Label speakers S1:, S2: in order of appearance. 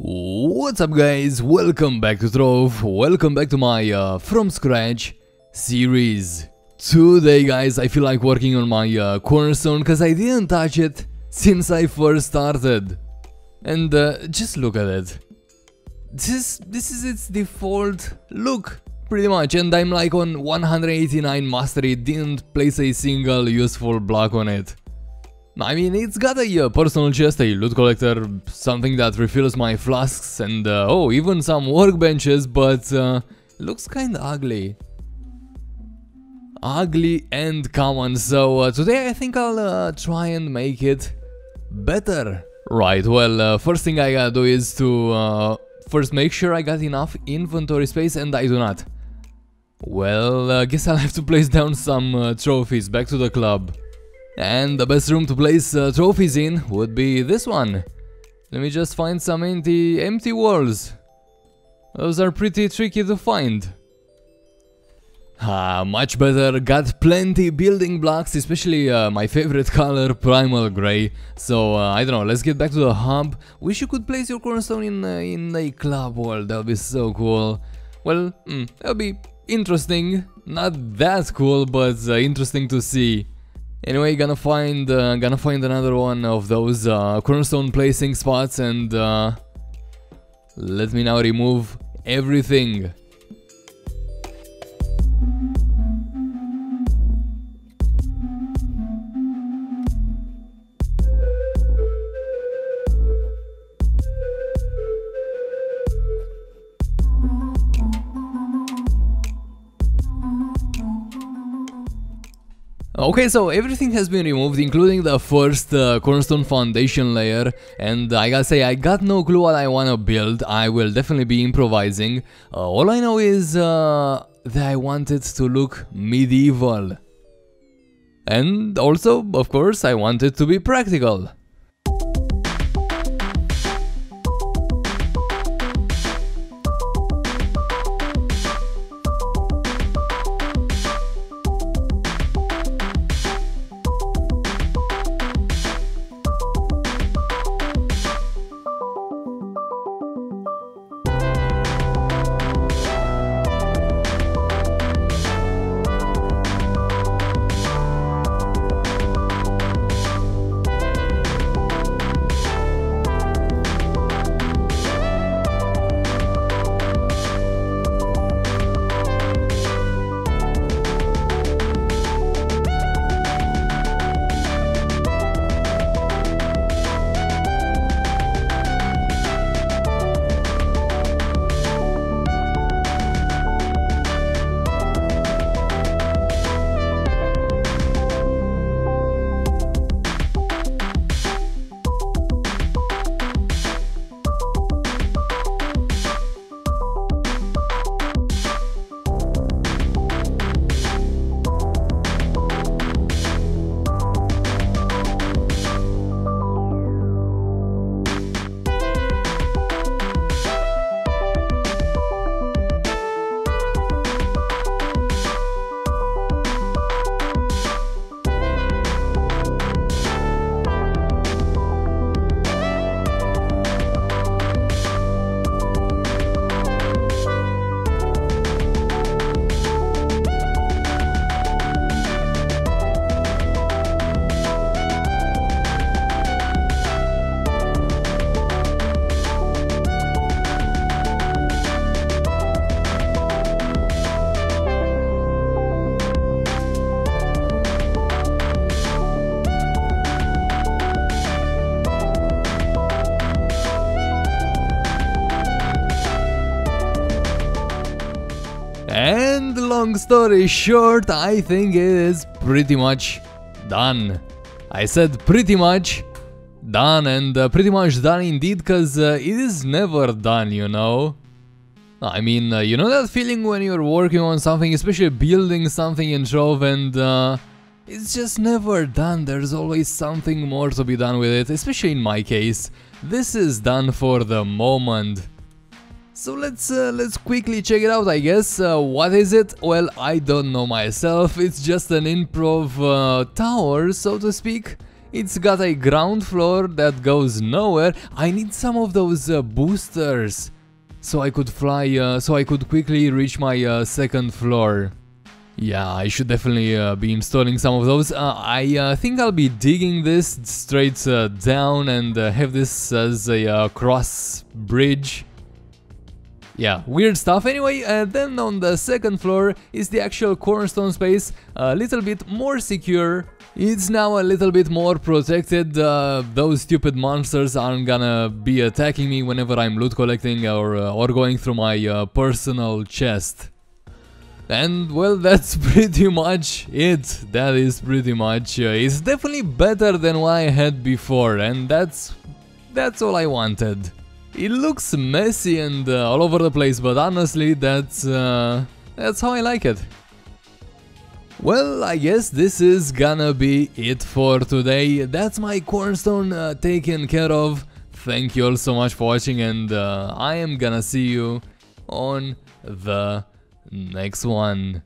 S1: What's up guys, welcome back to Trove, welcome back to my uh, From Scratch series. Today guys, I feel like working on my uh, cornerstone cause I didn't touch it since I first started. And uh, just look at it. This, this is its default look, pretty much, and I'm like on 189 mastery, didn't place a single useful block on it. I mean, it's got a uh, personal chest, a loot collector, something that refills my flasks, and uh, oh, even some workbenches, but uh, looks kinda ugly. Ugly and common, so uh, today I think I'll uh, try and make it better. Right, well, uh, first thing I gotta do is to first make sure I got enough inventory space, and I do not. Well, I guess I'll have to place down some trophies back to the club. And the best room to place uh, trophies in would be this one. Let me just find some empty, empty walls. Those are pretty tricky to find. Ah, much better, got plenty building blocks, especially uh, my favorite color, primal grey. So, uh, I don't know, let's get back to the hub. Wish you could place your cornerstone in, uh, in a club wall, that would be so cool. Well, mm, that would be interesting. Not that cool, but uh, interesting to see. Anyway, gonna find uh, gonna find another one of those uh, cornerstone placing spots and uh, let me now remove everything. Okay, so everything has been removed, including the first uh, cornerstone foundation layer, and I gotta say, I got no clue what I wanna build, I will definitely be improvising. Uh, all I know is uh, that I want it to look medieval. And also, of course, I want it to be practical. Long story short, I think it is pretty much done. I said pretty much done and uh, pretty much done indeed cause uh, it is never done, you know. I mean, uh, you know that feeling when you're working on something, especially building something in Trove and uh, it's just never done, there's always something more to be done with it, especially in my case. This is done for the moment. So let's uh, let's quickly check it out I guess. Uh, what is it? Well, I don't know myself. It's just an improv uh, tower, so to speak. It's got a ground floor that goes nowhere. I need some of those uh, boosters so I could fly, uh, so I could quickly reach my uh, second floor. Yeah, I should definitely uh, be installing some of those. Uh, I uh, think I'll be digging this straight down and have this as a cross bridge. Yeah, weird stuff. Anyway, And then on the second floor is the actual cornerstone space, a little bit more secure it's now a little bit more protected, uh, those stupid monsters aren't gonna be attacking me whenever I'm loot collecting or, uh, or going through my uh, personal chest. And well, that's pretty much it. That is pretty much. Uh, it's definitely better than what I had before, and that's that's all I wanted. It looks messy and uh, all over the place, but honestly, that's uh, that's how I like it. Well, I guess this is gonna be it for today. That's my cornerstone uh, taken care of. Thank you all so much for watching and uh, I am gonna see you on the next one.